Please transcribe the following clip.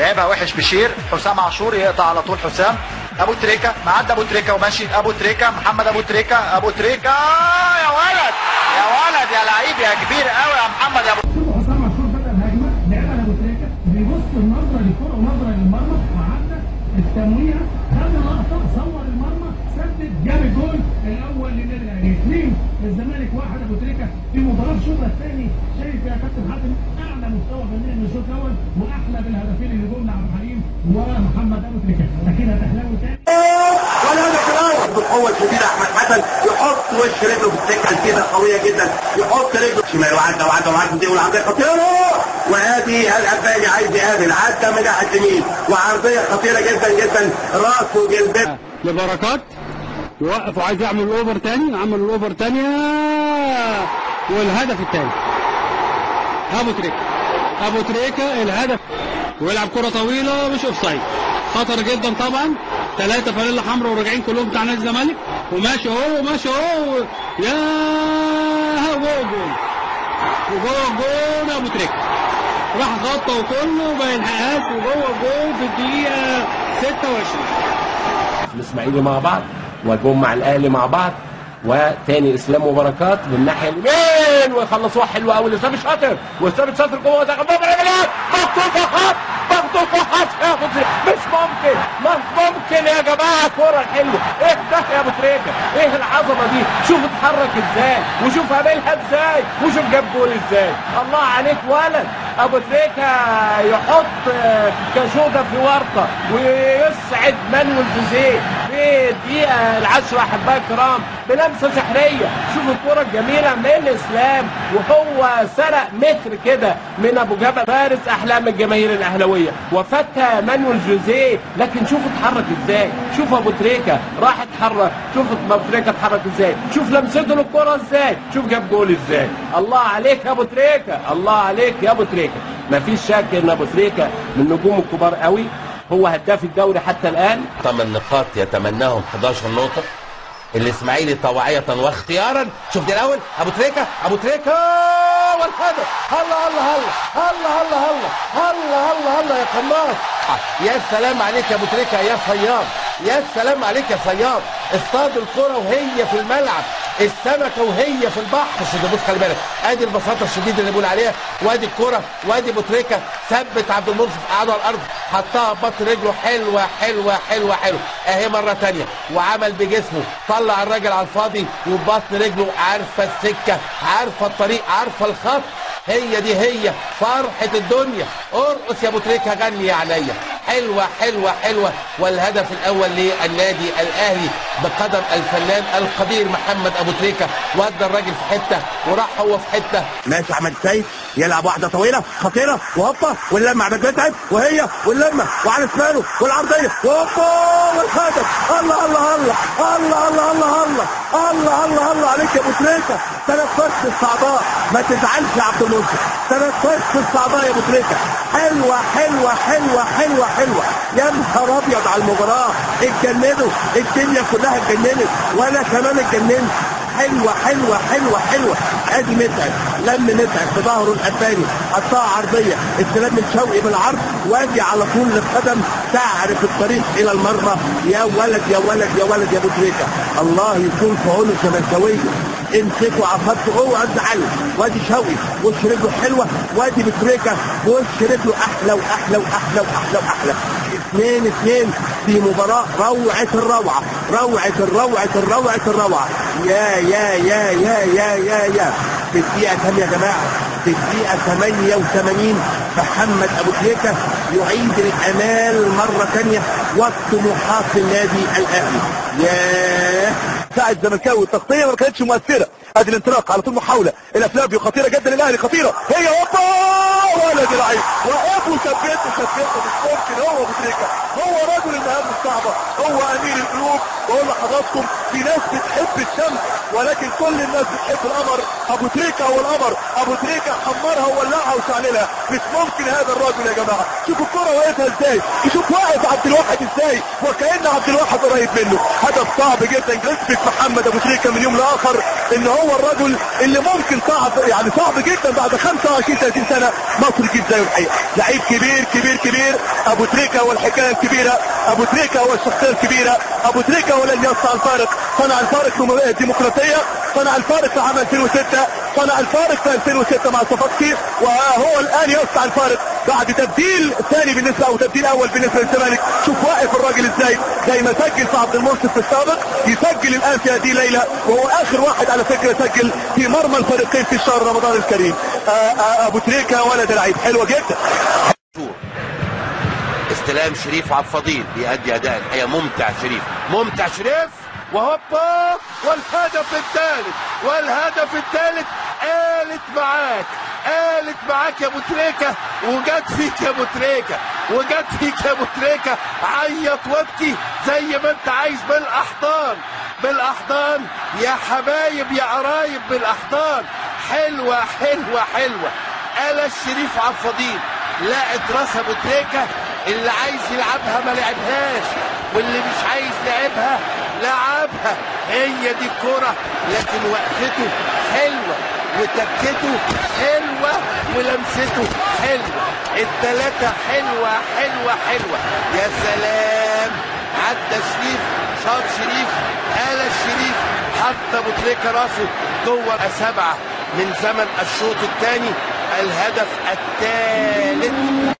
لعبها وحش بشير. حسام عاشور يقطع على طول حسام. أبو تريكة معدي أبو تريكة وماشي أبو تريكة محمد أبو تريكة أبو تريكة. يا ولد يا ولد يا لعيب يا كبير قوي يا محمد أبو حسام عاشور بدأ الهجمة. لعبها لابو تريكة. بيبص النظرة للكرة ونظرة للمرمى. وعدى التمويه خد اللقطه صور المرمى. سدد جاب الجول الأول للنادي الاهلي اثنين الزمالك في مباراه الشوط الثاني شايف يا كابتن حاتم أعلى مستوى فنيا من الشوط الأول وأحلى بالهدفين اللي جم عبد الحليم ومحمد أبو تريكة. أكيد هتحلو تاني. ولا هذا كلام بالقوة الشديدة أحمد حسن يحط وش رجله في السكة كده قوية جدا. يحط رجله. شمال وعدى وعدى وعدى دي والعرضية خطيرة. وادي الأباني عايز يقابل عدى من ناحية اليمين. وعرضية خطيرة جدا جدا. راسه جدا. لبركات. يوقف وعايز يعمل الأوفر تاني. عمل الأوفر تاني والهدف التاني أبو تريكة. أبو تريكة الهدف. ويلعب كرة طويلة مش offside خطر جدا طبعا. ثلاثة فانيلا حمراء وراجعين كلهم بتاع نادي الزمالك. وماشي أهو ماشي أهو. يا جوه جول وجوه جول أبو تريكة. راح غطى وكله ما يلحقهاش وجوه جول في الدقيقة 26 الإسماعيلي مع بعض وجم مع الأهلي مع بعض. وتاني إسلام وبركات من الناحيه اليمين ويخلصوها حلوة قوي لسام شاطر وسام شاطر جوه ده يا جماعة مخطوط فقط فقط يا أبو مش ممكن مش ممكن يا جماعة كوره حلوة. إيه ده يا أبو تريكه إيه العظمة دي؟ شوف اتحرك إزاي وشوف عاملها إزاي وشوف جاب جول إزاي. الله عليك ولد. أبو تريكه يحط آه، كشوكة في ورطة ويسعد مانويل جوزيه. في الدقيقه العشرة أحبائي الكرام. بلمسة سحرية. شوف الكره الجميلة من اسلام وهو سرق متر كده من أبو جبل فارس أحلام الجماهير الأهلاوية. وفتى مانويل جوزيه لكن شوف اتحرك إزاي. شوف أبو تريكة راح اتحرك. شوف أبو تريكة اتحرك إزاي. شوف لمسته للكره إزاي. شوف جاب جول إزاي. الله عليك يا أبو تريكة. الله عليك يا أبو تريكة. مفيش شك إن أبو تريكة من النجوم الكبار قوي. هو هداف الدوري حتى الآن. ثمان نقاط يتمناهم 11 نقطة. الإسماعيلي طوعية واختيارا. شوف دي الأول؟ أبو تريكة أبو تريكة والهدف الله الله الله الله الله الله الله الله الله يا قناص يا سلام عليك يا أبو تريكة يا صياد. يا سلام عليك يا صياد. اصطاد الكرة وهي في الملعب. السمكة وهي في البحر. شوف بص خلي بالك. ادي البساطة الشديدة اللي بقول عليها. وادي الكرة وادي أبو تريكة. ثبت عبد المنصف قعده على الأرض. حطها ببطن رجله. حلوة حلوة حلوة حلوة. أهي مرة تانية. وعمل بجسمه. طلع الراجل على الفاضي وببطن رجله. عارفة السكة عارفة الطريق عارفة الخط. هي دي هي. فرحة الدنيا. ارقص يا أبو تريكة غني يا عينيا حلوة حلوة حلوة. والهدف الأول للنادي الأهلي بقدم الفنان القدير محمد أبو تريكة. ودى الراجل في حتة وراح هو في حتة. ماشي أحمد سيد يلعب واحدة طويلة خطيرة وهوبا واللمة عماد متعب وهي واللمة وعلى شماله والعرضية. وهوبا والهدف الله الله الله الله الله الله الله الله الله الله. عليك يا أبو تريكة. تنفست الصعداء ما تزعلش يا عبد الناصر تنفست الصعداء يا أبو تريكة. حلوة حلوة حلوة حلوة. حلوة. يا نهار أبيض على المباراة. اتجننوا. الدنيا كلها اتجننت. وأنا كمان اتجننت. حلوة حلوة حلوة حلوة. ادي متعب لم متعب في ظهره الاساني حطها عرضية استلام من شوقي بالعرض. وادي على طول للقدم. تعرف الطريق إلى المرمى. يا ولد يا ولد يا ولد يا ابو تريكة الله يكون في عونه الزملكاوية امسكوا عفرته اوعى تزعله وادي شوقي وش رجله حلوة وادي بتريكة وش رجله أحلى وأحلى وأحلى وأحلى وأحلى. اثنين اثنين. في مباراة روعة الروعة روعة الروعة الروعه الروعة. يا يا يا يا يا يا يا. في الدقيقة كام يا جماعة؟ في الدقيقة 88 محمد أبو تريكة يعيد الأمال مرة ثانية والطموحات النادي الأهلي. يا ساعة زملكاوي التغطية ما كانتش مؤثرة. ادي الانطلاق على طول محاولة. إلى فلافيو خطيرة جدا للاهلي خطيرة. هي هوبا ولد لعيب وابو ثبته ثبته مش ممكن هو أبو تريكة. هو رجل المهام الصعبة. هو أمير القلوب. بقول لحضراتكم في ناس بتحب الشمس ولكن كل الناس بتحب القمر. أبو تريكة هو القمر. أبو تريكة حمرها وولعها وشعللها. مش ممكن هذا الراجل يا جماعة. شوفوا الكرة واقفها إزاي. شوف واقف عبد الواحد إزاي وكأن عبد الواحد قريب منه. هدف صعب جدا. يثبت محمد أبو تريكة من يوم لآخر ان هو الرجل اللي ممكن صعب يعني صعب جدا بعد 25 30 سنة. مصر تجيب زيه الحقيقة. لعيب كبير كبير كبير. أبو تريكه والحكاية الكبيرة. أبو تريكه والشخصية الكبيرة. أبو تريكه هو الذي يصنع الفارق صنع الفارق في الديمقراطيه صنع الفارق في عام 2006 صنع الفارق في 2006 مع صفاقسي وهو الآن يصنع الفارق بعد تبديل ثاني بالنسبة أو تبديل أول بالنسبة للزمالك. شوف واقف الراجل إزاي. زي ما سجل في عبد المنصف في السابق. يسجل الآن في هذه الليلة. وهو آخر واحد على فكرة سجل في مرمى الفريقين في شهر رمضان الكريم. آآ آآ أبو تريكة ولد لعيب. حلوة جدا. استلام شريف عبد الفضيل بيأدي أداء. الحقيقة ممتع شريف. ممتع شريف. وهوبا والهدف الثالث والهدف الثالث قالت معاك قالت معاك يا أبو تريكة وجت فيك يا أبو تريكة وجت فيك يا أبو تريكة عيط وابكي زي ما أنت عايز بالأحضان بالأحضان يا حبايب يا قرايب بالأحضان. حلوة حلوة حلوة. قال الشريف عبد الفضيل لقت راس أبو تريكة اللي عايز يلعبها ما لعبهاش واللي مش عايز لعبها لعبها. هي دي الكرة لكن وقفته حلوة وتكته حلوة ولمسته حلوة. التلاتة حلوة حلوة حلوة. يا سلام. عدى شريف شاط شريف قال الشريف حط أبو تريكة راسه جوه سبعة من زمن الشوط الثاني الهدف الثالث.